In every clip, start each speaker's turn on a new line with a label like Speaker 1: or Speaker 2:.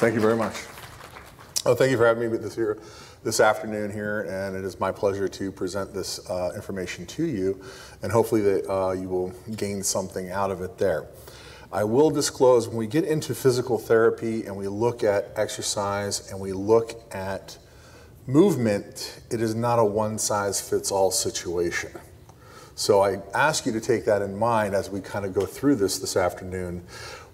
Speaker 1: Thank you very much. Oh, thank you for having me this here this afternoon here, and it is my pleasure to present this uh, information to you, and hopefully that uh, you will gain something out of it there. I will disclose when we get into physical therapy and we look at exercise and we look at movement, it is not a one size fits all situation. So I ask you to take that in mind as we kind of go through this this afternoon.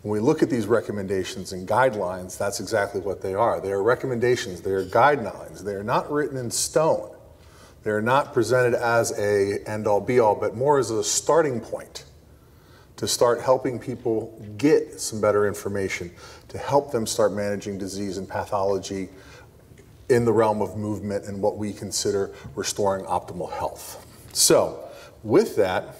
Speaker 1: When we look at these recommendations and guidelines, that's exactly what they are. They are recommendations, they are guidelines. They are not written in stone. They are not presented as a end all be all, but more as a starting point to start helping people get some better information, to help them start managing disease and pathology in the realm of movement and what we consider restoring optimal health. So, with that,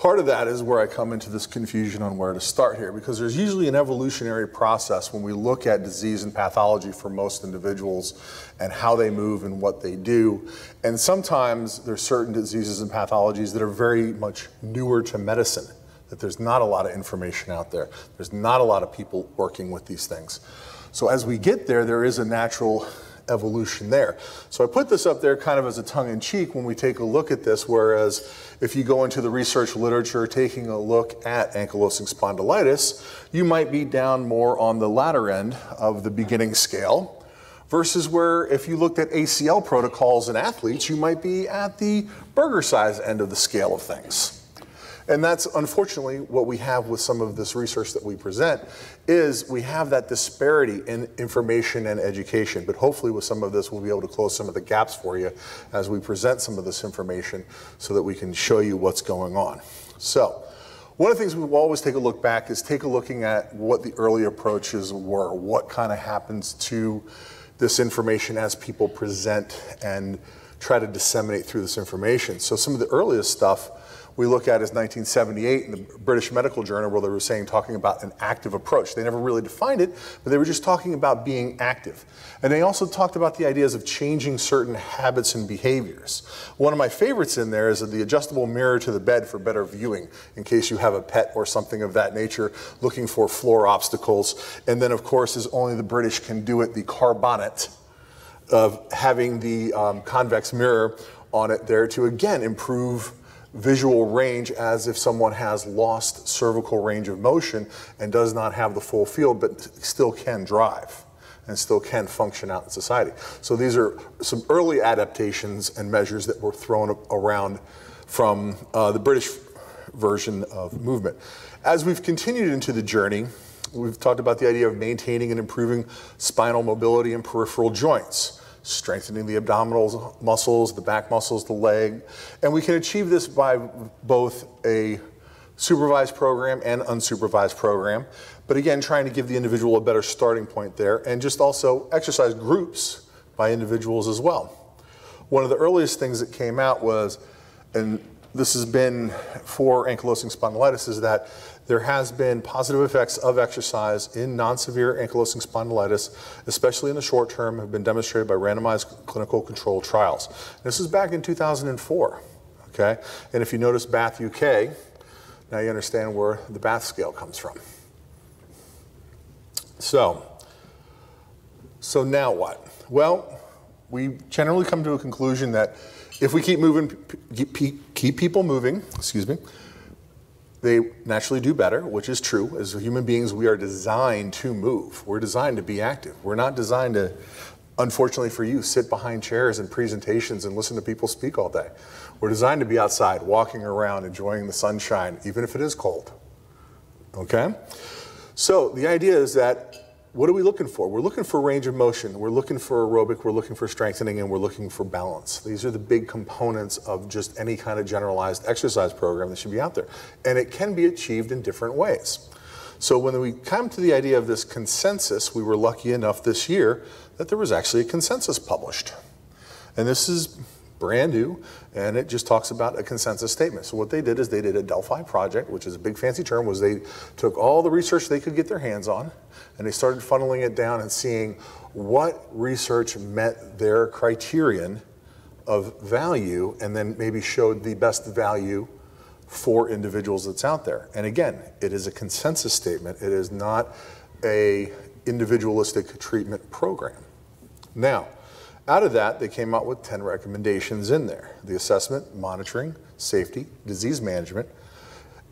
Speaker 1: part of that is where I come into this confusion on where to start here because there's usually an evolutionary process when we look at disease and pathology for most individuals and how they move and what they do. And sometimes there's certain diseases and pathologies that are very much newer to medicine, that there's not a lot of information out there. There's not a lot of people working with these things. So as we get there, there is a natural evolution there. So I put this up there kind of as a tongue in cheek when we take a look at this, whereas if you go into the research literature taking a look at ankylosing spondylitis, you might be down more on the latter end of the beginning scale versus where if you looked at ACL protocols in athletes, you might be at the burger size end of the scale of things. And that's unfortunately what we have with some of this research that we present is we have that disparity in information and education. But hopefully with some of this, we'll be able to close some of the gaps for you as we present some of this information so that we can show you what's going on. So one of the things we will always take a look back is take a looking at what the early approaches were, what kind of happens to this information as people present and try to disseminate through this information. So some of the earliest stuff we look at is 1978 in the British Medical Journal, where they were saying, talking about an active approach. They never really defined it, but they were just talking about being active. And they also talked about the ideas of changing certain habits and behaviors. One of my favorites in there is the adjustable mirror to the bed for better viewing, in case you have a pet or something of that nature looking for floor obstacles. And then, of course, as only the British can do it, the carbonate of having the um, convex mirror on it there to again improve visual range as if someone has lost cervical range of motion and does not have the full field, but still can drive and still can function out in society. So these are some early adaptations and measures that were thrown around from uh, the British version of movement. As we've continued into the journey, we've talked about the idea of maintaining and improving spinal mobility and peripheral joints strengthening the abdominal muscles, the back muscles, the leg. And we can achieve this by both a supervised program and unsupervised program. But again, trying to give the individual a better starting point there and just also exercise groups by individuals as well. One of the earliest things that came out was, and this has been for ankylosing spondylitis, is that there has been positive effects of exercise in non-severe ankylosing spondylitis, especially in the short term, have been demonstrated by randomized clinical control trials. This is back in 2004, okay? And if you notice Bath UK, now you understand where the Bath scale comes from. So, so now what? Well, we generally come to a conclusion that if we keep moving, keep people moving, excuse me, they naturally do better, which is true. As human beings, we are designed to move. We're designed to be active. We're not designed to, unfortunately for you, sit behind chairs and presentations and listen to people speak all day. We're designed to be outside, walking around, enjoying the sunshine, even if it is cold. Okay? So the idea is that what are we looking for? We're looking for range of motion. We're looking for aerobic. We're looking for strengthening, and we're looking for balance. These are the big components of just any kind of generalized exercise program that should be out there. And it can be achieved in different ways. So when we come to the idea of this consensus, we were lucky enough this year that there was actually a consensus published. And this is brand new, and it just talks about a consensus statement. So what they did is they did a Delphi project, which is a big fancy term, was they took all the research they could get their hands on, and they started funneling it down and seeing what research met their criterion of value, and then maybe showed the best value for individuals that's out there. And again, it is a consensus statement. It is not a individualistic treatment program. Now, out of that, they came out with 10 recommendations in there the assessment, monitoring, safety, disease management,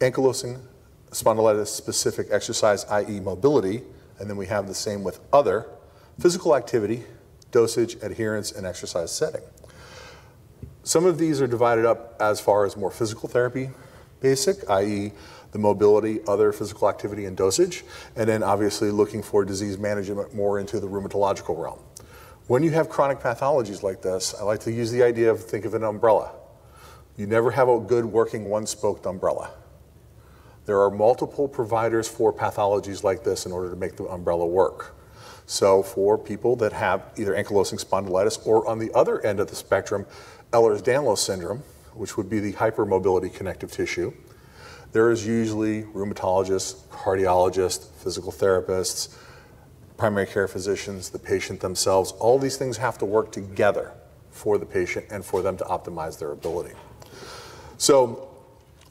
Speaker 1: ankylosing spondylitis specific exercise, i.e., mobility, and then we have the same with other physical activity, dosage, adherence, and exercise setting. Some of these are divided up as far as more physical therapy basic, i.e., the mobility, other physical activity, and dosage, and then obviously looking for disease management more into the rheumatological realm. When you have chronic pathologies like this, I like to use the idea of think of an umbrella. You never have a good working one spoked umbrella. There are multiple providers for pathologies like this in order to make the umbrella work. So for people that have either ankylosing spondylitis or on the other end of the spectrum, Ehlers-Danlos syndrome, which would be the hypermobility connective tissue, there is usually rheumatologists, cardiologists, physical therapists, primary care physicians, the patient themselves. All these things have to work together for the patient and for them to optimize their ability. So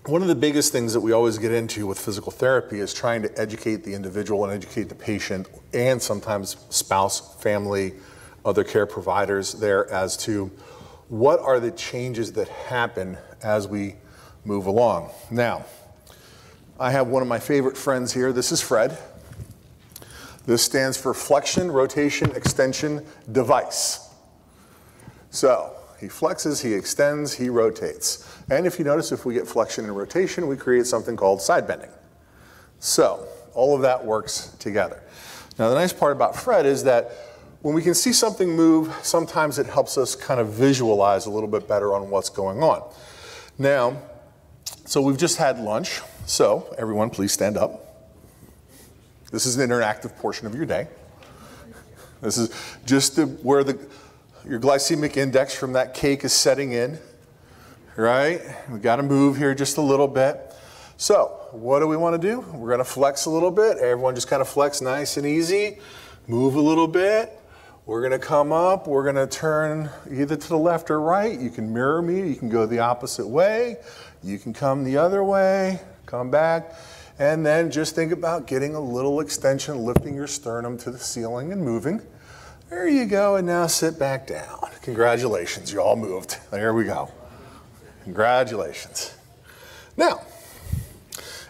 Speaker 1: one of the biggest things that we always get into with physical therapy is trying to educate the individual and educate the patient and sometimes spouse, family, other care providers there as to what are the changes that happen as we move along. Now, I have one of my favorite friends here. This is Fred. This stands for Flexion Rotation Extension Device. So, he flexes, he extends, he rotates. And if you notice, if we get flexion and rotation, we create something called side bending. So all of that works together. Now the nice part about Fred is that when we can see something move, sometimes it helps us kind of visualize a little bit better on what's going on. Now, so we've just had lunch. So everyone, please stand up. This is an interactive portion of your day. This is just the, where the your glycemic index from that cake is setting in, right? We got to move here just a little bit. So, what do we want to do? We're going to flex a little bit. Everyone just kind of flex nice and easy. Move a little bit. We're going to come up. We're going to turn either to the left or right. You can mirror me. You can go the opposite way. You can come the other way. Come back. And then just think about getting a little extension, lifting your sternum to the ceiling and moving. There you go, and now sit back down. Congratulations, you all moved. There we go. Congratulations. Now,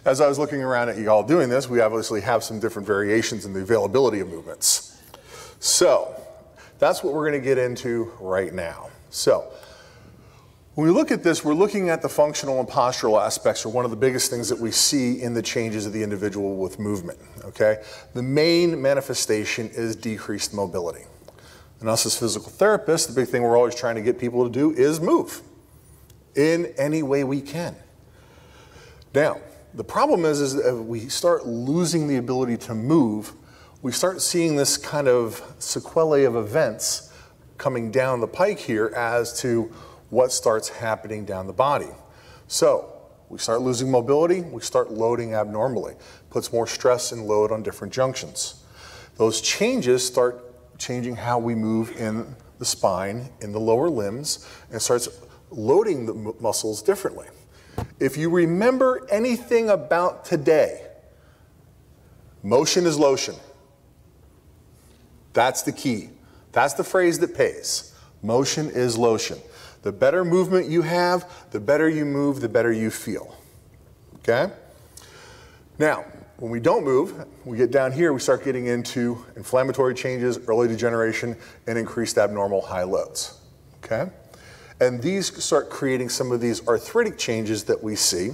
Speaker 1: as I was looking around at you all doing this, we obviously have some different variations in the availability of movements. So, that's what we're going to get into right now. So, when we look at this, we're looking at the functional and postural aspects are one of the biggest things that we see in the changes of the individual with movement, okay? The main manifestation is decreased mobility. And us as physical therapists, the big thing we're always trying to get people to do is move in any way we can. Now, the problem is, is that we start losing the ability to move, we start seeing this kind of sequelae of events coming down the pike here as to what starts happening down the body. So we start losing mobility, we start loading abnormally, puts more stress and load on different junctions. Those changes start changing how we move in the spine, in the lower limbs, and starts loading the muscles differently. If you remember anything about today, motion is lotion. That's the key. That's the phrase that pays. Motion is lotion. The better movement you have, the better you move, the better you feel. Okay? Now, when we don't move, we get down here, we start getting into inflammatory changes, early degeneration, and increased abnormal high loads. Okay? And these start creating some of these arthritic changes that we see,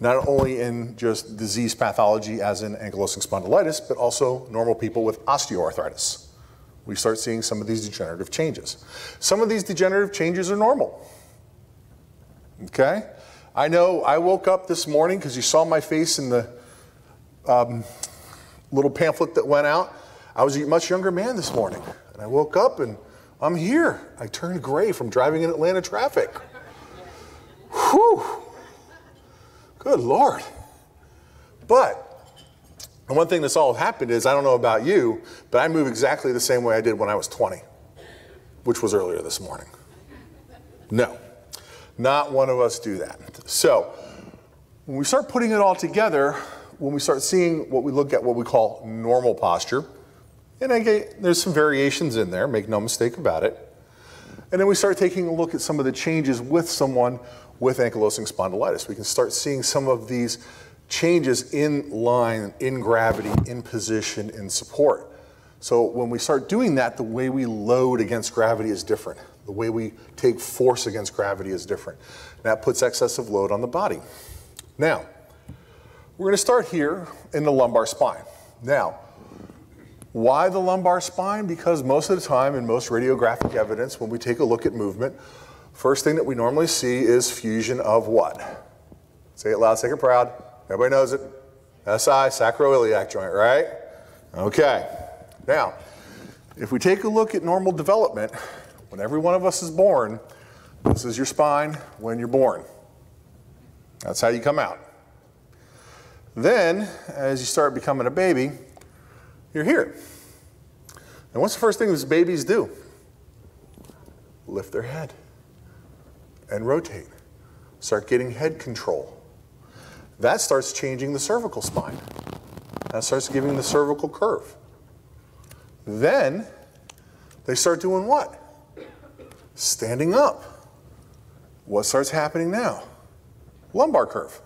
Speaker 1: not only in just disease pathology as in ankylosing spondylitis, but also normal people with osteoarthritis we start seeing some of these degenerative changes. Some of these degenerative changes are normal. Okay? I know I woke up this morning because you saw my face in the um, little pamphlet that went out. I was a much younger man this morning. And I woke up and I'm here. I turned gray from driving in Atlanta traffic. Whew. Good Lord. But and one thing that's all happened is, I don't know about you, but I move exactly the same way I did when I was 20, which was earlier this morning. No, not one of us do that. So when we start putting it all together, when we start seeing what we look at what we call normal posture, and again, there's some variations in there, make no mistake about it. And then we start taking a look at some of the changes with someone with ankylosing spondylitis. We can start seeing some of these changes in line, in gravity, in position, in support. So when we start doing that, the way we load against gravity is different. The way we take force against gravity is different. That puts excessive load on the body. Now, we're going to start here in the lumbar spine. Now, why the lumbar spine? Because most of the time in most radiographic evidence, when we take a look at movement, first thing that we normally see is fusion of what? Say it loud, say it proud. Everybody knows it. SI, sacroiliac joint, right? Okay. Now, if we take a look at normal development, when every one of us is born, this is your spine when you're born. That's how you come out. Then, as you start becoming a baby, you're here. And what's the first thing these babies do? Lift their head and rotate. Start getting head control. That starts changing the cervical spine. That starts giving the cervical curve. Then they start doing what? Standing up. What starts happening now? Lumbar curve.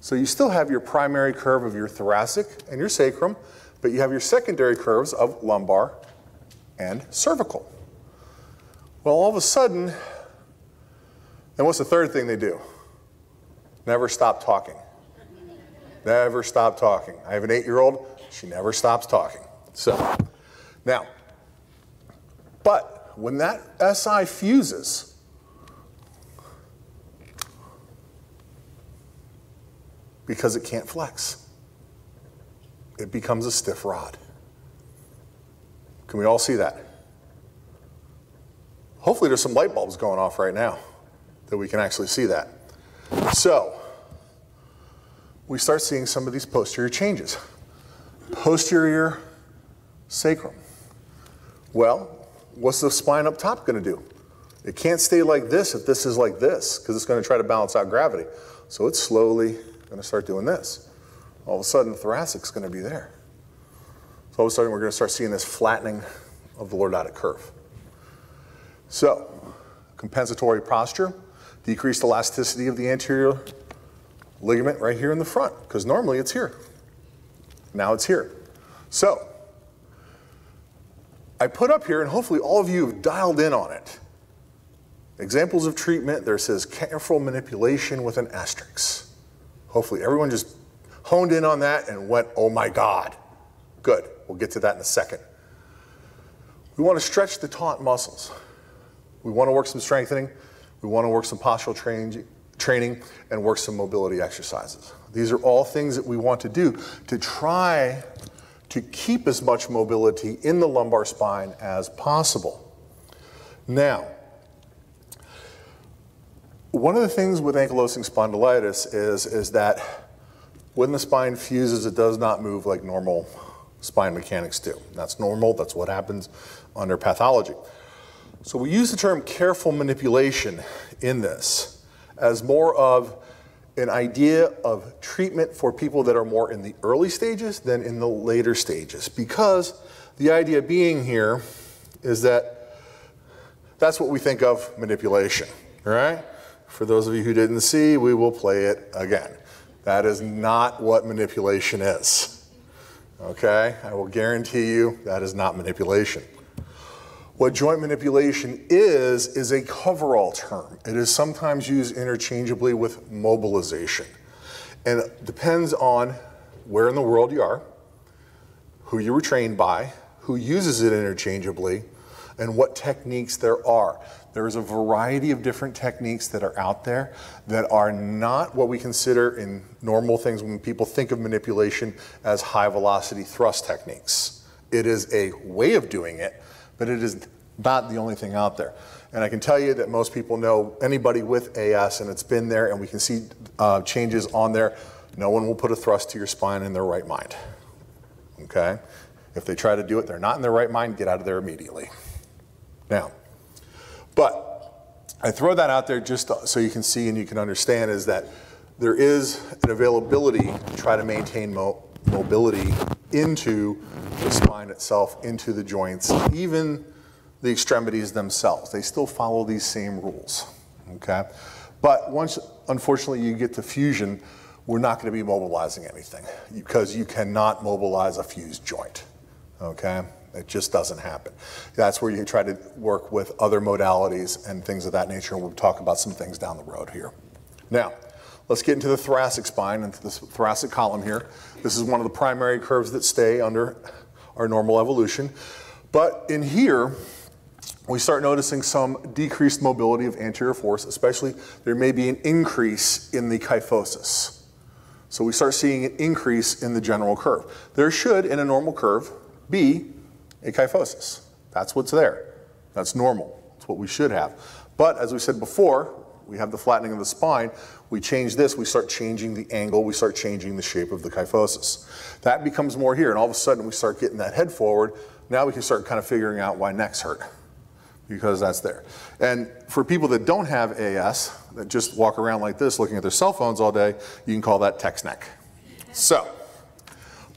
Speaker 1: So you still have your primary curve of your thoracic and your sacrum, but you have your secondary curves of lumbar and cervical. Well, all of a sudden, then what's the third thing they do? Never stop talking. Never stop talking. I have an eight year old, she never stops talking. So, now, but when that SI fuses, because it can't flex. It becomes a stiff rod. Can we all see that? Hopefully, there's some light bulbs going off right now that we can actually see that. So, we start seeing some of these posterior changes. Posterior sacrum. Well, what's the spine up top going to do? It can't stay like this if this is like this, because it's going to try to balance out gravity. So it's slowly going to start doing this. All of a sudden, the thoracic's going to be there. So all of a sudden, we're going to start seeing this flattening of the lordotic curve. So, compensatory posture, decreased elasticity of the anterior ligament right here in the front, because normally it's here. Now it's here. So, I put up here, and hopefully all of you have dialed in on it. Examples of treatment, there says careful manipulation with an asterisk. Hopefully everyone just honed in on that and went, oh my God. Good. We'll get to that in a second. We want to stretch the taut muscles. We want to work some strengthening. We want to work some postural train, training and work some mobility exercises. These are all things that we want to do to try to keep as much mobility in the lumbar spine as possible. Now, one of the things with ankylosing spondylitis is, is that when the spine fuses, it does not move like normal spine mechanics do. That's normal, that's what happens under pathology. So we use the term careful manipulation in this as more of an idea of treatment for people that are more in the early stages than in the later stages. Because the idea being here is that that's what we think of manipulation, right? For those of you who didn't see, we will play it again. That is not what manipulation is. Okay? I will guarantee you that is not manipulation. What joint manipulation is, is a coverall term. It is sometimes used interchangeably with mobilization. And it depends on where in the world you are, who you were trained by, who uses it interchangeably, and what techniques there are. There's a variety of different techniques that are out there that are not what we consider in normal things when people think of manipulation as high velocity thrust techniques. It is a way of doing it, but it is not the only thing out there. And I can tell you that most people know anybody with AS and it's been there and we can see uh, changes on there. No one will put a thrust to your spine in their right mind. Okay? If they try to do it, they're not in their right mind, get out of there immediately. Now, but I throw that out there just so you can see and you can understand is that there is an availability to try to maintain mo mobility into the spine itself, into the joints, even the extremities themselves. They still follow these same rules, okay? But once, unfortunately, you get to fusion, we're not gonna be mobilizing anything because you cannot mobilize a fused joint, okay? It just doesn't happen. That's where you try to work with other modalities and things of that nature, and we'll talk about some things down the road here. Now, let's get into the thoracic spine, and the thoracic column here. This is one of the primary curves that stay under our normal evolution. But in here, we start noticing some decreased mobility of anterior force, especially there may be an increase in the kyphosis. So we start seeing an increase in the general curve. There should, in a normal curve, be a kyphosis. That's what's there. That's normal. That's what we should have. But as we said before, we have the flattening of the spine. We change this, we start changing the angle, we start changing the shape of the kyphosis. That becomes more here, and all of a sudden we start getting that head forward. Now we can start kind of figuring out why necks hurt because that's there. And for people that don't have AS, that just walk around like this looking at their cell phones all day, you can call that text neck. So,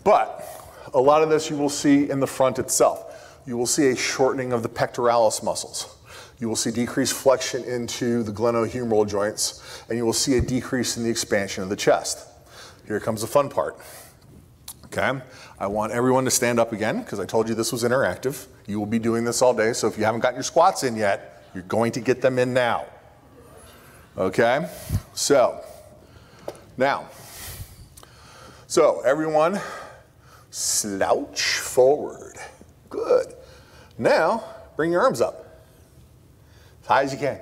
Speaker 1: but a lot of this you will see in the front itself. You will see a shortening of the pectoralis muscles. You will see decreased flexion into the glenohumeral joints, and you will see a decrease in the expansion of the chest. Here comes the fun part. Okay, I want everyone to stand up again because I told you this was interactive. You will be doing this all day, so if you haven't gotten your squats in yet, you're going to get them in now. Okay, so now, so everyone slouch forward. Good. Now, bring your arms up high as you can.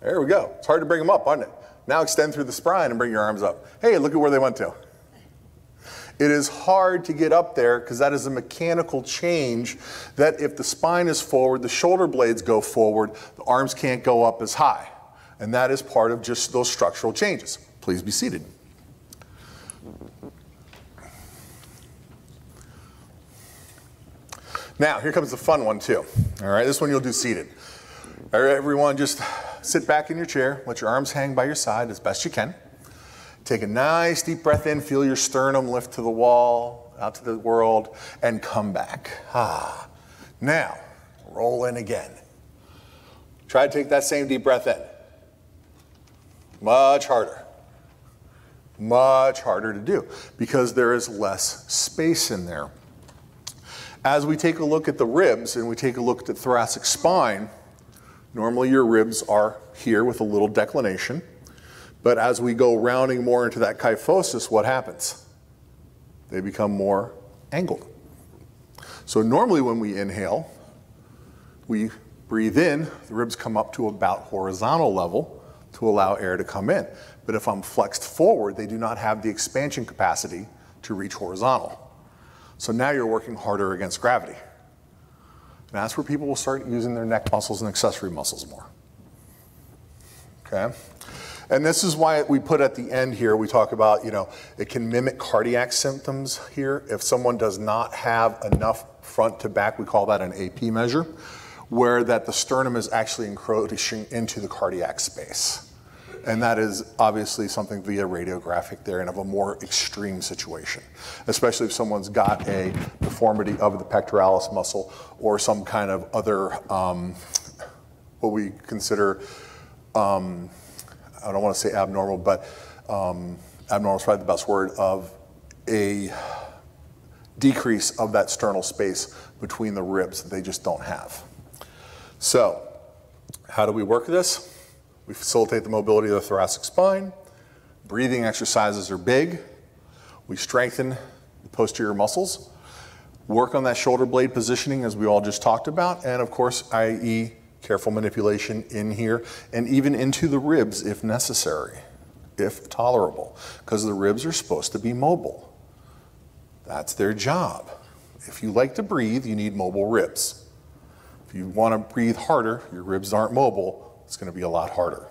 Speaker 1: There we go. It's hard to bring them up, isn't it? Now extend through the spine and bring your arms up. Hey, look at where they went to. It is hard to get up there because that is a mechanical change that if the spine is forward, the shoulder blades go forward, the arms can't go up as high. And that is part of just those structural changes. Please be seated. Now, here comes the fun one too. All right, this one you'll do seated. All right, everyone, just sit back in your chair, let your arms hang by your side as best you can. Take a nice deep breath in, feel your sternum lift to the wall, out to the world, and come back. Ah. Now, roll in again. Try to take that same deep breath in. Much harder. Much harder to do because there is less space in there. As we take a look at the ribs and we take a look at the thoracic spine, normally your ribs are here with a little declination. But as we go rounding more into that kyphosis, what happens? They become more angled. So normally when we inhale, we breathe in, the ribs come up to about horizontal level to allow air to come in. But if I'm flexed forward, they do not have the expansion capacity to reach horizontal. So now you're working harder against gravity. And that's where people will start using their neck muscles and accessory muscles more. Okay? And this is why we put at the end here, we talk about, you know, it can mimic cardiac symptoms here. If someone does not have enough front to back, we call that an AP measure, where that the sternum is actually encroaching into the cardiac space. And that is obviously something via radiographic there and of a more extreme situation, especially if someone's got a deformity of the pectoralis muscle or some kind of other, um, what we consider um, I don't want to say abnormal, but um, abnormal is probably the best word, of a decrease of that sternal space between the ribs that they just don't have. So, how do we work this? We facilitate the mobility of the thoracic spine. Breathing exercises are big. We strengthen the posterior muscles. Work on that shoulder blade positioning as we all just talked about. And of course, i.e., careful manipulation in here and even into the ribs if necessary, if tolerable, because the ribs are supposed to be mobile. That's their job. If you like to breathe, you need mobile ribs. If you want to breathe harder, your ribs aren't mobile, it's going to be a lot harder.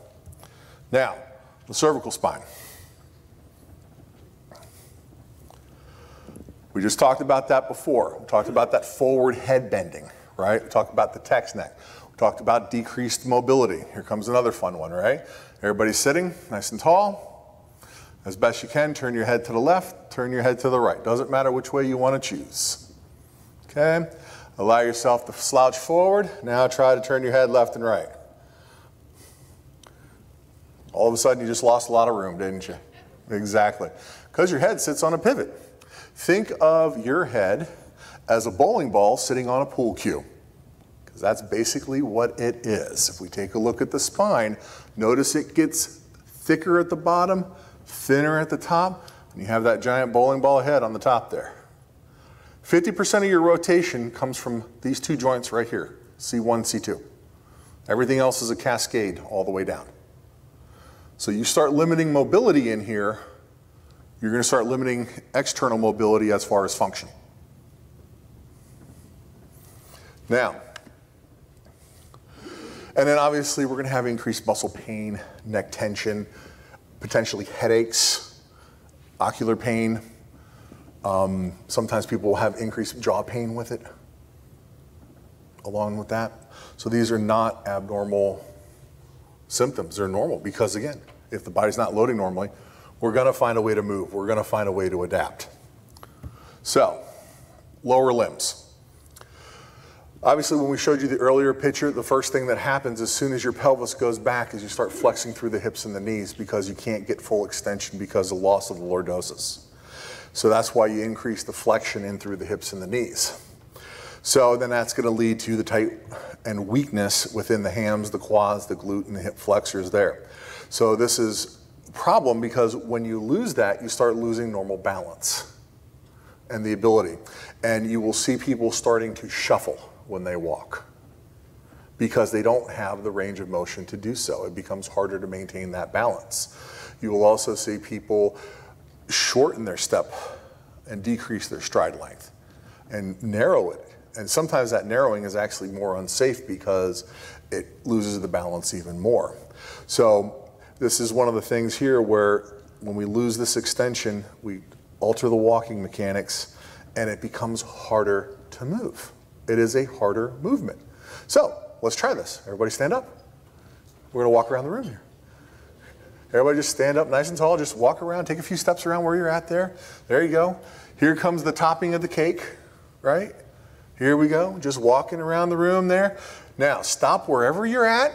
Speaker 1: Now, the cervical spine. We just talked about that before. We talked about that forward head bending, right? We talked about the text neck. We talked about decreased mobility. Here comes another fun one, right? Everybody's sitting nice and tall. As best you can, turn your head to the left, turn your head to the right. Doesn't matter which way you want to choose. Okay? Allow yourself to slouch forward. Now try to turn your head left and right. All of a sudden, you just lost a lot of room, didn't you? Exactly. Because your head sits on a pivot. Think of your head as a bowling ball sitting on a pool cue. Because that's basically what it is. If we take a look at the spine, notice it gets thicker at the bottom, thinner at the top, and you have that giant bowling ball head on the top there. 50% of your rotation comes from these two joints right here, C1, C2. Everything else is a cascade all the way down. So you start limiting mobility in here, you're going to start limiting external mobility as far as function. Now, and then obviously we're going to have increased muscle pain, neck tension, potentially headaches, ocular pain. Um, sometimes people will have increased jaw pain with it along with that. So these are not abnormal symptoms. They're normal because, again, if the body's not loading normally, we're going to find a way to move. We're going to find a way to adapt. So, lower limbs. Obviously, when we showed you the earlier picture, the first thing that happens as soon as your pelvis goes back is you start flexing through the hips and the knees because you can't get full extension because of loss of the lordosis. So that's why you increase the flexion in through the hips and the knees. So then that's going to lead to the tight and weakness within the hams, the quads, the glute, and the hip flexors there. So this is a problem because when you lose that, you start losing normal balance and the ability. And you will see people starting to shuffle when they walk because they don't have the range of motion to do so. It becomes harder to maintain that balance. You will also see people shorten their step and decrease their stride length and narrow it. And sometimes that narrowing is actually more unsafe because it loses the balance even more. So this is one of the things here where when we lose this extension, we alter the walking mechanics and it becomes harder to move it is a harder movement. So let's try this. Everybody stand up. We're gonna walk around the room here. Everybody just stand up nice and tall, just walk around, take a few steps around where you're at there. There you go. Here comes the topping of the cake, right? Here we go, just walking around the room there. Now stop wherever you're at.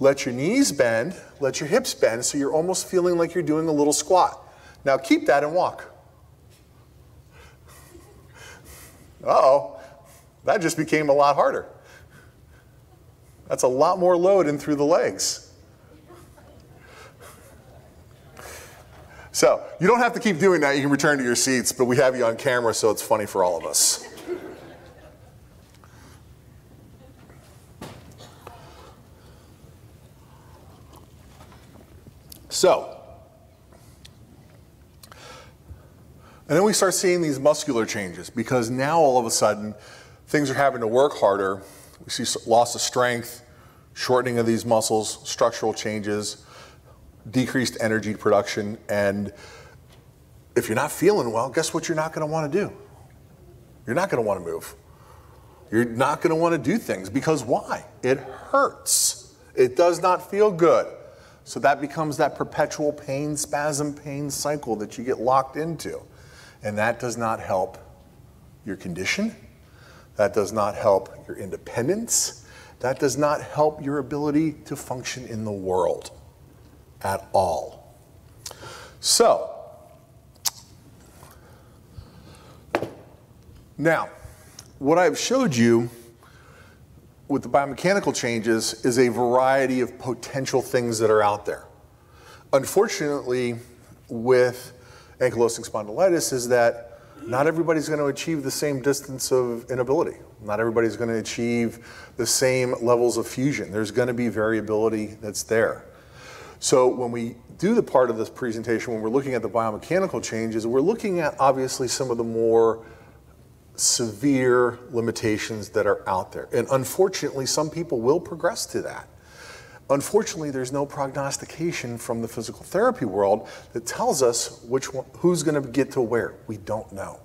Speaker 1: Let your knees bend, let your hips bend so you're almost feeling like you're doing a little squat. Now keep that and walk. Uh oh that just became a lot harder. That's a lot more load in through the legs. So you don't have to keep doing that. You can return to your seats, but we have you on camera, so it's funny for all of us. So, and then we start seeing these muscular changes because now all of a sudden things are having to work harder. We see loss of strength, shortening of these muscles, structural changes, decreased energy production, and if you're not feeling well, guess what you're not going to want to do? You're not going to want to move. You're not going to want to do things because why? It hurts. It does not feel good. So that becomes that perpetual pain, spasm, pain cycle that you get locked into. And that does not help your condition. That does not help your independence. That does not help your ability to function in the world at all. So, now, what I've showed you with the biomechanical changes is a variety of potential things that are out there. Unfortunately, with ankylosing spondylitis is that not everybody's going to achieve the same distance of inability. Not everybody's going to achieve the same levels of fusion. There's going to be variability that's there. So when we do the part of this presentation, when we're looking at the biomechanical changes, we're looking at obviously some of the more severe limitations that are out there. And unfortunately, some people will progress to that. Unfortunately, there's no prognostication from the physical therapy world that tells us which one, who's going to get to where. We don't know.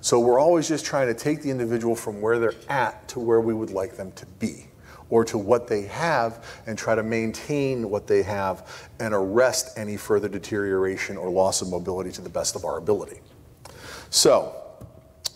Speaker 1: So we're always just trying to take the individual from where they're at to where we would like them to be, or to what they have and try to maintain what they have and arrest any further deterioration or loss of mobility to the best of our ability. So,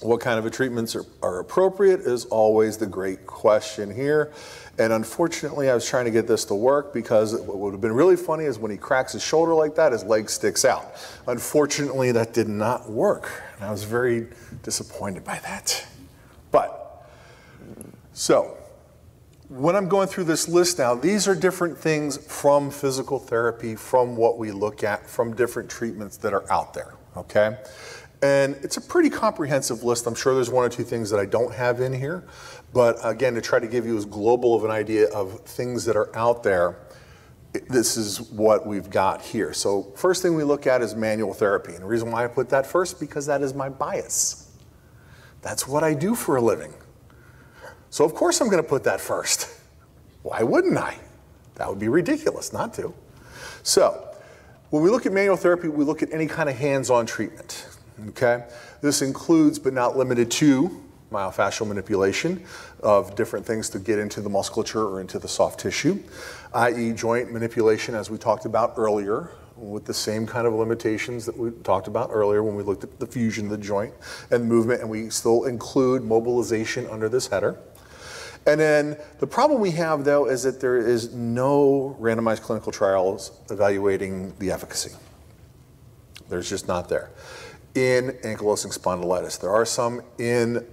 Speaker 1: what kind of treatments are, are appropriate is always the great question here. And unfortunately, I was trying to get this to work because what would have been really funny is when he cracks his shoulder like that, his leg sticks out. Unfortunately, that did not work. And I was very disappointed by that. But, so, when I'm going through this list now, these are different things from physical therapy, from what we look at, from different treatments that are out there, okay? And it's a pretty comprehensive list. I'm sure there's one or two things that I don't have in here. But again, to try to give you as global of an idea of things that are out there, this is what we've got here. So first thing we look at is manual therapy. And the reason why I put that first, because that is my bias. That's what I do for a living. So of course I'm gonna put that first. Why wouldn't I? That would be ridiculous not to. So when we look at manual therapy, we look at any kind of hands-on treatment. Okay? This includes, but not limited to, myofascial manipulation of different things to get into the musculature or into the soft tissue, i.e., joint manipulation, as we talked about earlier, with the same kind of limitations that we talked about earlier when we looked at the fusion of the joint and movement, and we still include mobilization under this header. And then the problem we have, though, is that there is no randomized clinical trials evaluating the efficacy. There's just not there in ankylosing spondylitis. There are some in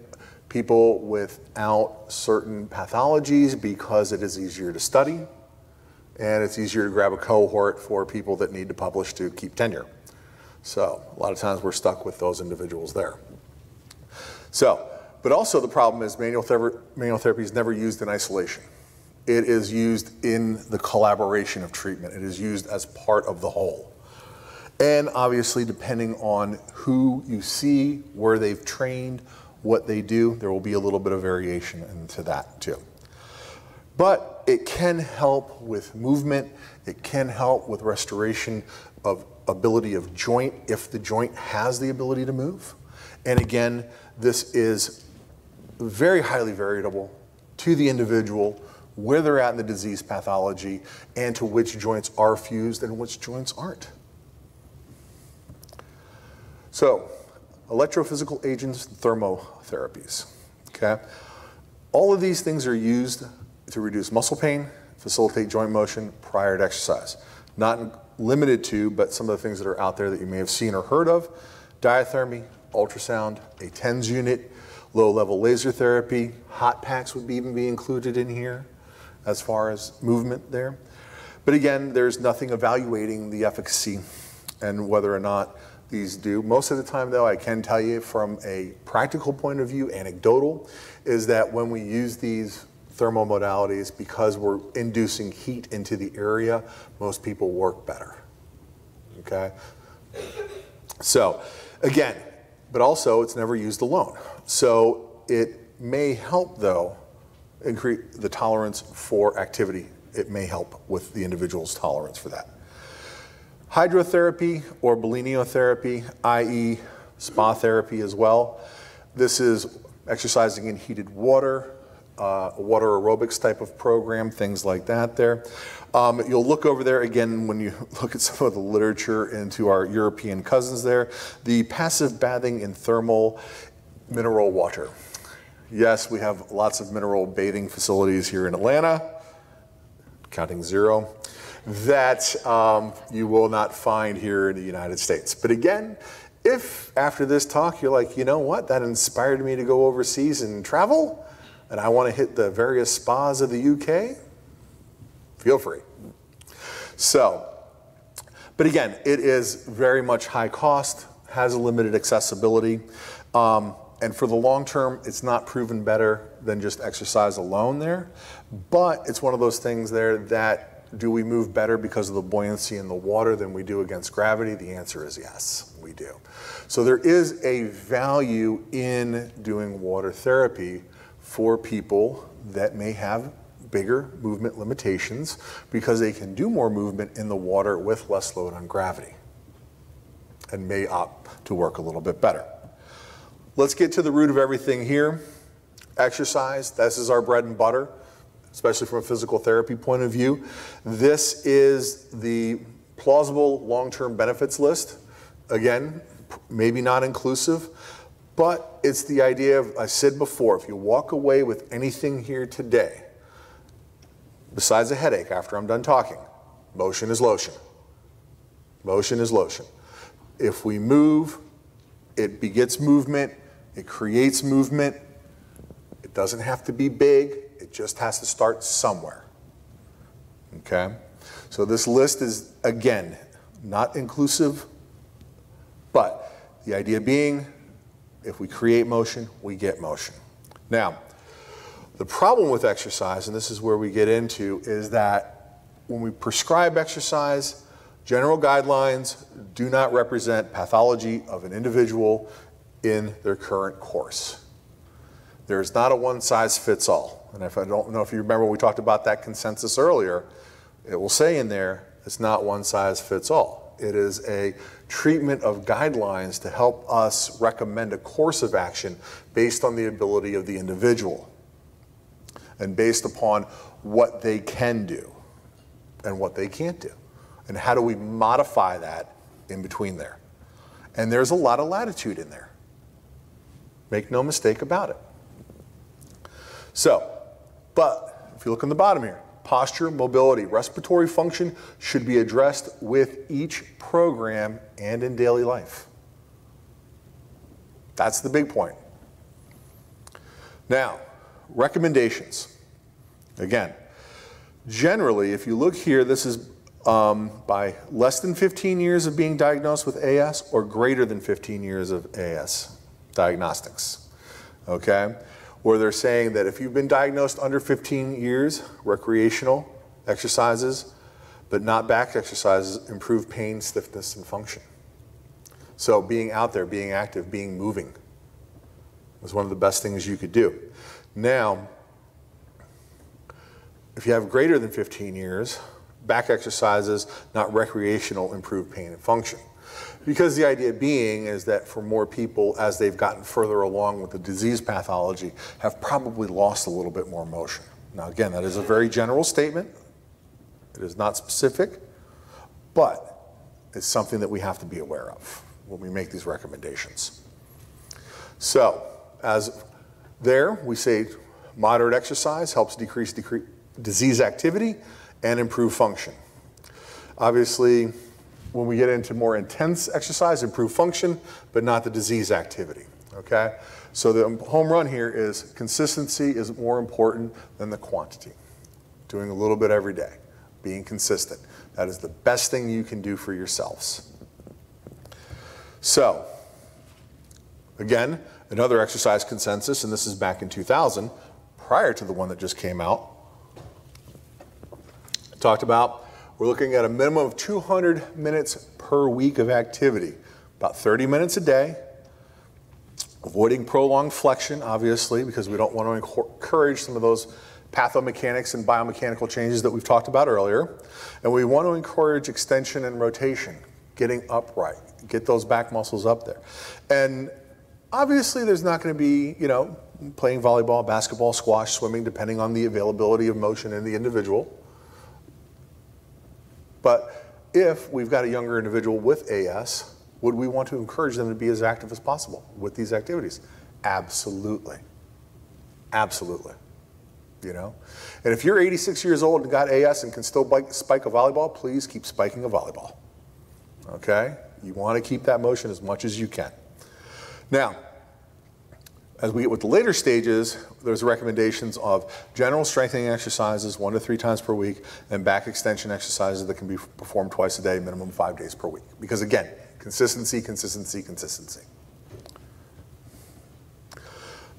Speaker 1: people without certain pathologies because it is easier to study and it's easier to grab a cohort for people that need to publish to keep tenure. So a lot of times we're stuck with those individuals there. So, but also the problem is manual, ther manual therapy is never used in isolation. It is used in the collaboration of treatment. It is used as part of the whole. And obviously, depending on who you see, where they've trained, what they do, there will be a little bit of variation into that too. But it can help with movement, it can help with restoration of ability of joint if the joint has the ability to move. And again, this is very highly variable to the individual, where they're at in the disease pathology, and to which joints are fused and which joints aren't. So, electrophysical agents, thermotherapies. Okay? All of these things are used to reduce muscle pain, facilitate joint motion prior to exercise. Not limited to, but some of the things that are out there that you may have seen or heard of diathermy, ultrasound, a TENS unit, low level laser therapy, hot packs would even be included in here as far as movement there. But again, there's nothing evaluating the efficacy and whether or not these do. Most of the time, though, I can tell you from a practical point of view, anecdotal, is that when we use these thermal modalities, because we're inducing heat into the area, most people work better. Okay? So, again, but also it's never used alone. So it may help, though, increase the tolerance for activity. It may help with the individual's tolerance for that. Hydrotherapy or balneotherapy, i.e. spa therapy as well. This is exercising in heated water, uh, water aerobics type of program, things like that there. Um, you'll look over there again when you look at some of the literature into our European cousins there. The passive bathing in thermal mineral water. Yes, we have lots of mineral bathing facilities here in Atlanta, counting zero that um, you will not find here in the United States. But again, if after this talk you're like, you know what, that inspired me to go overseas and travel, and I want to hit the various spas of the UK, feel free. So, but again, it is very much high cost, has a limited accessibility. Um, and for the long term, it's not proven better than just exercise alone there. But it's one of those things there that do we move better because of the buoyancy in the water than we do against gravity? The answer is yes, we do. So there is a value in doing water therapy for people that may have bigger movement limitations because they can do more movement in the water with less load on gravity and may opt to work a little bit better. Let's get to the root of everything here. Exercise, this is our bread and butter especially from a physical therapy point of view. This is the plausible long-term benefits list. Again, maybe not inclusive, but it's the idea of, I said before, if you walk away with anything here today, besides a headache after I'm done talking, motion is lotion. Motion is lotion. If we move, it begets movement, it creates movement. It doesn't have to be big, just has to start somewhere. Okay? So this list is, again, not inclusive, but the idea being if we create motion, we get motion. Now, the problem with exercise, and this is where we get into, is that when we prescribe exercise, general guidelines do not represent pathology of an individual in their current course. There is not a one size fits all. And if I don't know if you remember, we talked about that consensus earlier, it will say in there, it's not one size fits all. It is a treatment of guidelines to help us recommend a course of action based on the ability of the individual and based upon what they can do and what they can't do. And how do we modify that in between there? And there's a lot of latitude in there. Make no mistake about it. So, but if you look on the bottom here, posture, mobility, respiratory function should be addressed with each program and in daily life. That's the big point. Now, recommendations. Again, generally, if you look here, this is um, by less than 15 years of being diagnosed with AS or greater than 15 years of AS diagnostics. Okay? Where they're saying that if you've been diagnosed under 15 years, recreational exercises, but not back exercises, improve pain, stiffness, and function. So being out there, being active, being moving was one of the best things you could do. Now, if you have greater than 15 years, back exercises, not recreational, improve pain and function. Because the idea being is that for more people, as they've gotten further along with the disease pathology, have probably lost a little bit more motion. Now, again, that is a very general statement. It is not specific, but it's something that we have to be aware of when we make these recommendations. So, as there, we say moderate exercise helps decrease decre disease activity and improve function. Obviously, when we get into more intense exercise, improve function, but not the disease activity, okay? So the home run here is consistency is more important than the quantity. Doing a little bit every day, being consistent. That is the best thing you can do for yourselves. So, again, another exercise consensus, and this is back in 2000, prior to the one that just came out. Talked about we're looking at a minimum of 200 minutes per week of activity, about 30 minutes a day, avoiding prolonged flexion, obviously, because we don't want to encourage some of those pathomechanics and biomechanical changes that we've talked about earlier. And we want to encourage extension and rotation, getting upright, get those back muscles up there. And obviously, there's not going to be, you know, playing volleyball, basketball, squash, swimming, depending on the availability of motion in the individual. But if we've got a younger individual with AS, would we want to encourage them to be as active as possible with these activities? Absolutely. Absolutely. You know? And if you're 86 years old and got AS and can still spike a volleyball, please keep spiking a volleyball. Okay? You want to keep that motion as much as you can. Now, as we get with the later stages, there's recommendations of general strengthening exercises one to three times per week and back extension exercises that can be performed twice a day, minimum five days per week. Because again, consistency, consistency, consistency.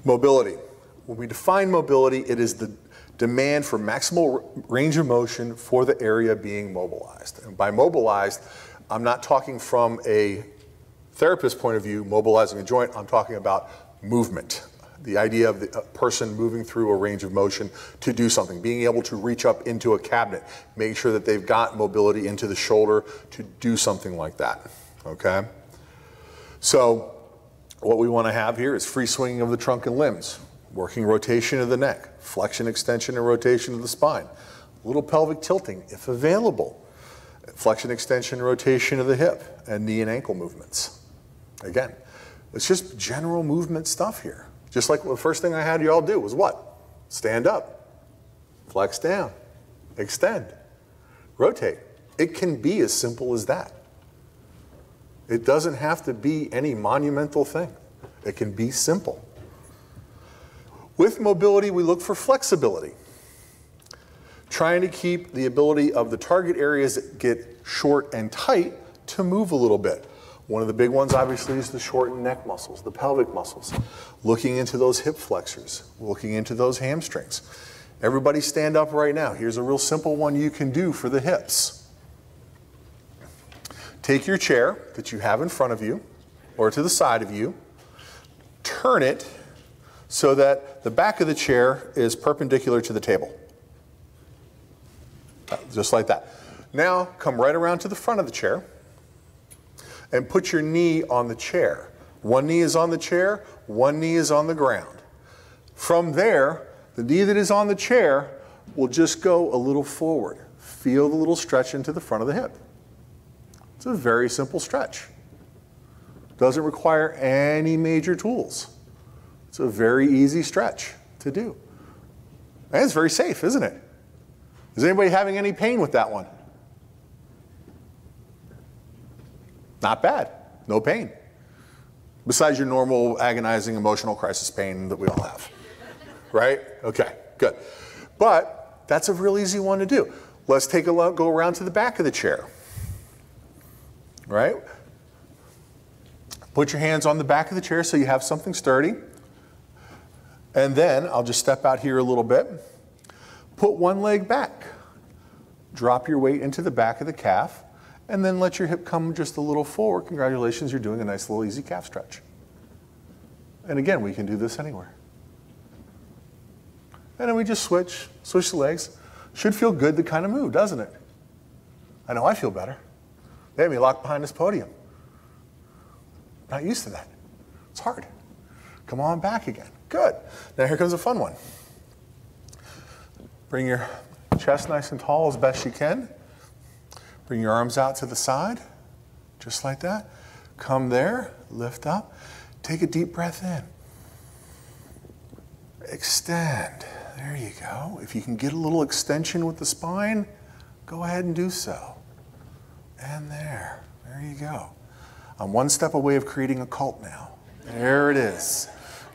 Speaker 1: Mobility. When we define mobility, it is the demand for maximal range of motion for the area being mobilized. And by mobilized, I'm not talking from a therapist point of view, mobilizing a joint, I'm talking about movement. The idea of the person moving through a range of motion to do something, being able to reach up into a cabinet, make sure that they've got mobility into the shoulder to do something like that. Okay? So, what we want to have here is free swinging of the trunk and limbs. working rotation of the neck, flexion, extension, and rotation of the spine, little pelvic tilting if available, flexion, extension, rotation of the hip, and knee and ankle movements. Again, it's just general movement stuff here. Just like the first thing I had you all do was what? Stand up, flex down, extend, rotate. It can be as simple as that. It doesn't have to be any monumental thing. It can be simple. With mobility, we look for flexibility, trying to keep the ability of the target areas that get short and tight to move a little bit. One of the big ones, obviously, is the shortened neck muscles, the pelvic muscles. Looking into those hip flexors, looking into those hamstrings. Everybody stand up right now. Here's a real simple one you can do for the hips. Take your chair that you have in front of you or to the side of you, turn it so that the back of the chair is perpendicular to the table. Just like that. Now come right around to the front of the chair and put your knee on the chair. One knee is on the chair, one knee is on the ground. From there, the knee that is on the chair will just go a little forward. Feel the little stretch into the front of the hip. It's a very simple stretch. Doesn't require any major tools. It's a very easy stretch to do. And it's very safe, isn't it? Is anybody having any pain with that one? Not bad. No pain. Besides your normal agonizing emotional crisis pain that we all have. Right? Okay, good. But that's a real easy one to do. Let's take a look, go around to the back of the chair. Right? Put your hands on the back of the chair so you have something sturdy. And then I'll just step out here a little bit. Put one leg back. Drop your weight into the back of the calf and then let your hip come just a little forward. Congratulations, you're doing a nice little easy calf stretch. And again, we can do this anywhere. And then we just switch, switch the legs. Should feel good to kind of move, doesn't it? I know I feel better. They had me locked behind this podium. Not used to that. It's hard. Come on back again. Good. Now here comes a fun one. Bring your chest nice and tall as best you can. Bring your arms out to the side, just like that. Come there, lift up. Take a deep breath in. Extend. There you go. If you can get a little extension with the spine, go ahead and do so. And there. There you go. I'm one step away of creating a cult now. There it is.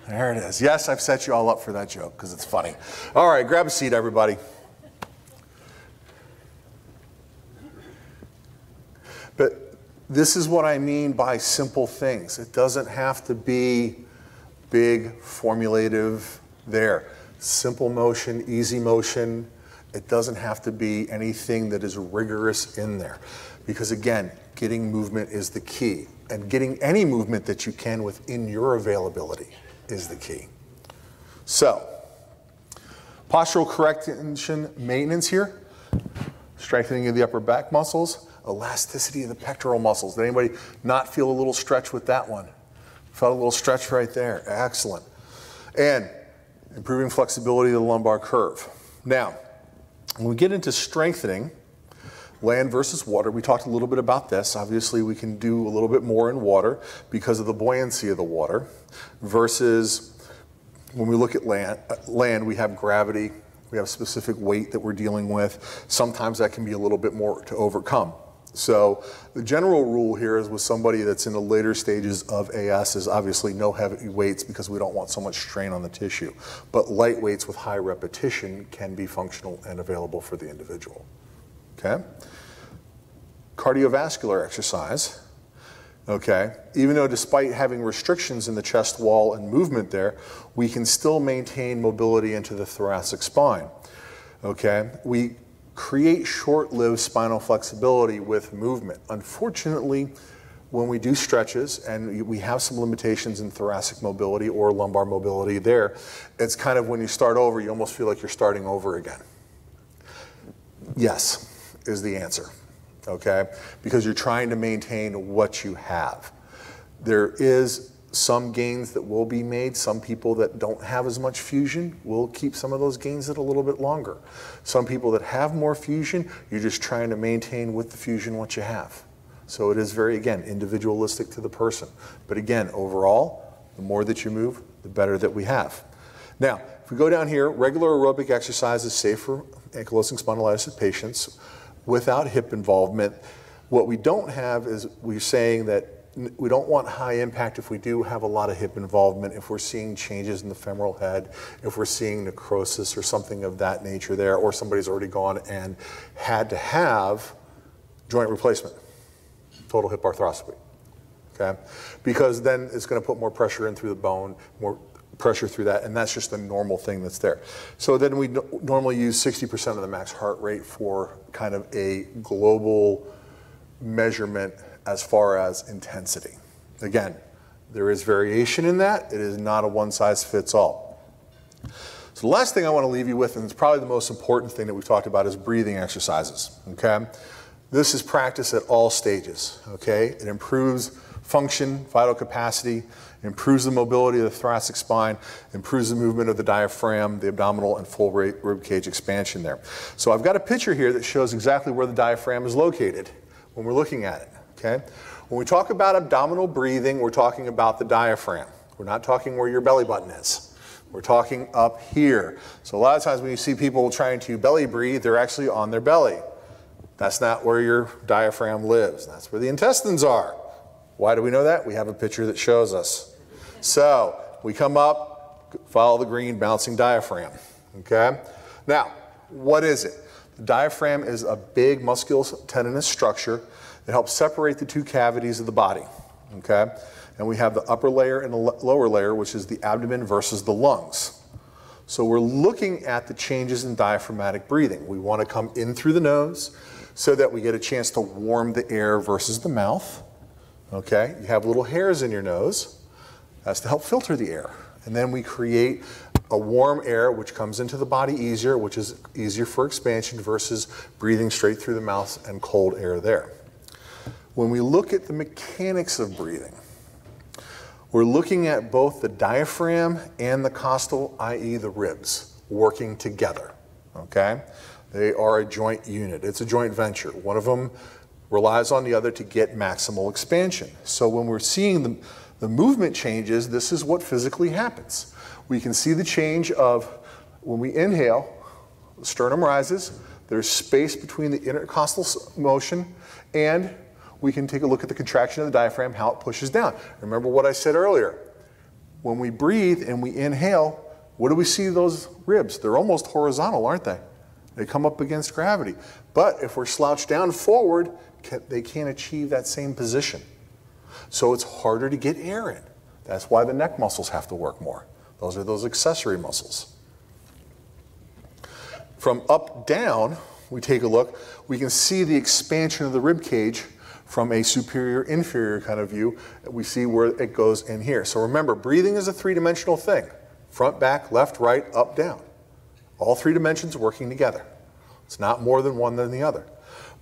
Speaker 1: There it is. Yes, I've set you all up for that joke because it's funny. All right, grab a seat, everybody. But this is what I mean by simple things. It doesn't have to be big, formulative there. Simple motion, easy motion. It doesn't have to be anything that is rigorous in there. Because again, getting movement is the key. And getting any movement that you can within your availability is the key. So, postural correction maintenance here, strengthening of the upper back muscles elasticity of the pectoral muscles. Did anybody not feel a little stretch with that one? Felt a little stretch right there. Excellent. And improving flexibility of the lumbar curve. Now, when we get into strengthening, land versus water, we talked a little bit about this. Obviously, we can do a little bit more in water because of the buoyancy of the water versus when we look at land, land we have gravity, we have specific weight that we're dealing with. Sometimes that can be a little bit more to overcome. So the general rule here is with somebody that's in the later stages of AS is obviously no heavy weights because we don't want so much strain on the tissue. But light weights with high repetition can be functional and available for the individual. Okay? Cardiovascular exercise. Okay, even though despite having restrictions in the chest wall and movement there, we can still maintain mobility into the thoracic spine. Okay, we create short-lived spinal flexibility with movement. Unfortunately, when we do stretches and we have some limitations in thoracic mobility or lumbar mobility there, it's kind of when you start over, you almost feel like you're starting over again. Yes, is the answer, okay? Because you're trying to maintain what you have. There is some gains that will be made. Some people that don't have as much fusion will keep some of those gains at a little bit longer. Some people that have more fusion, you're just trying to maintain with the fusion what you have. So it is very, again, individualistic to the person. But again, overall, the more that you move, the better that we have. Now, if we go down here, regular aerobic exercise is safe for ankylosing spondylitis patients without hip involvement. What we don't have is we're saying that we don't want high impact if we do have a lot of hip involvement, if we're seeing changes in the femoral head, if we're seeing necrosis or something of that nature there, or somebody's already gone and had to have joint replacement, total hip arthroscopy. Okay? Because then it's going to put more pressure in through the bone, more pressure through that, and that's just the normal thing that's there. So then we normally use 60% of the max heart rate for kind of a global measurement as far as intensity. Again, there is variation in that. It is not a one size fits all. So the last thing I want to leave you with, and it's probably the most important thing that we've talked about, is breathing exercises. Okay? This is practice at all stages. Okay? It improves function, vital capacity, improves the mobility of the thoracic spine, improves the movement of the diaphragm, the abdominal and full rib cage expansion there. So I've got a picture here that shows exactly where the diaphragm is located when we're looking at it. Okay? When we talk about abdominal breathing, we're talking about the diaphragm. We're not talking where your belly button is. We're talking up here. So a lot of times when you see people trying to belly breathe, they're actually on their belly. That's not where your diaphragm lives. That's where the intestines are. Why do we know that? We have a picture that shows us. So we come up, follow the green bouncing diaphragm. Okay? Now, what is it? The diaphragm is a big musculotendinous structure that helps separate the two cavities of the body. Okay? And we have the upper layer and the lower layer, which is the abdomen versus the lungs. So we're looking at the changes in diaphragmatic breathing. We want to come in through the nose so that we get a chance to warm the air versus the mouth. Okay? You have little hairs in your nose. That's to help filter the air. And then we create a warm air which comes into the body easier, which is easier for expansion versus breathing straight through the mouth and cold air there. When we look at the mechanics of breathing, we're looking at both the diaphragm and the costal, i.e., the ribs, working together. Okay? They are a joint unit, it's a joint venture. One of them relies on the other to get maximal expansion. So when we're seeing the, the movement changes, this is what physically happens. We can see the change of when we inhale, the sternum rises, there's space between the intercostal motion and we can take a look at the contraction of the diaphragm, how it pushes down. Remember what I said earlier. When we breathe and we inhale, what do we see those ribs? They're almost horizontal, aren't they? They come up against gravity. But if we're slouched down forward, they can't achieve that same position. So it's harder to get air in. That's why the neck muscles have to work more. Those are those accessory muscles. From up down, we take a look, we can see the expansion of the rib cage from a superior inferior kind of view, we see where it goes in here. So remember, breathing is a three dimensional thing front, back, left, right, up, down. All three dimensions working together. It's not more than one than the other.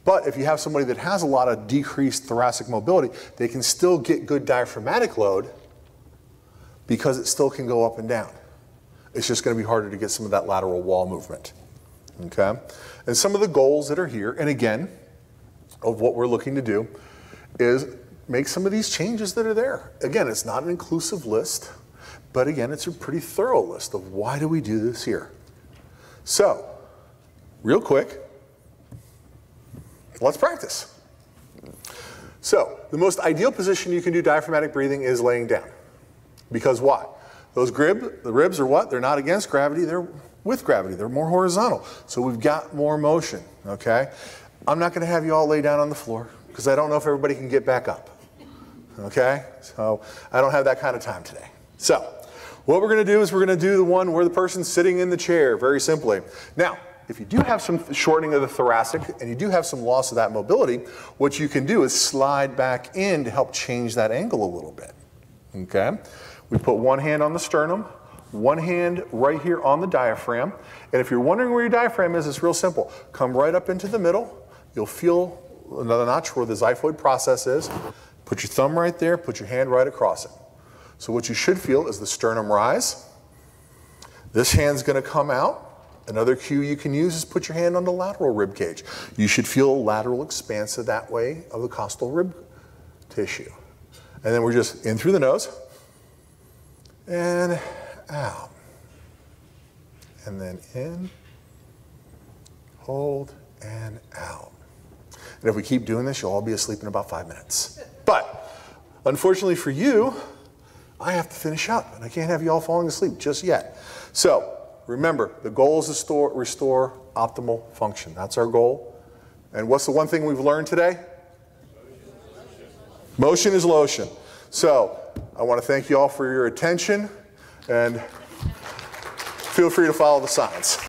Speaker 1: But if you have somebody that has a lot of decreased thoracic mobility, they can still get good diaphragmatic load because it still can go up and down. It's just going to be harder to get some of that lateral wall movement. Okay? And some of the goals that are here, and again, of what we're looking to do is make some of these changes that are there. Again, it's not an inclusive list, but again, it's a pretty thorough list of why do we do this here. So, real quick, let's practice. So, the most ideal position you can do diaphragmatic breathing is laying down. Because why? Those rib, the ribs are what? They're not against gravity, they're with gravity. They're more horizontal. So we've got more motion, okay? I'm not going to have you all lay down on the floor because I don't know if everybody can get back up. Okay? So I don't have that kind of time today. So what we're going to do is we're going to do the one where the person's sitting in the chair, very simply. Now, if you do have some shortening of the thoracic and you do have some loss of that mobility, what you can do is slide back in to help change that angle a little bit. Okay? We put one hand on the sternum, one hand right here on the diaphragm. And if you're wondering where your diaphragm is, it's real simple. Come right up into the middle, You'll feel another notch where the xiphoid process is. Put your thumb right there, put your hand right across it. So what you should feel is the sternum rise. This hand's going to come out. Another cue you can use is put your hand on the lateral rib cage. You should feel lateral expansive that way of the costal rib tissue. And then we're just in through the nose and out. And then in, hold, and out. And if we keep doing this, you'll all be asleep in about five minutes. But unfortunately for you, I have to finish up and I can't have you all falling asleep just yet. So remember, the goal is to store, restore optimal function. That's our goal. And what's the one thing we've learned today? Motion is lotion. So I want to thank you all for your attention and feel free to follow the signs.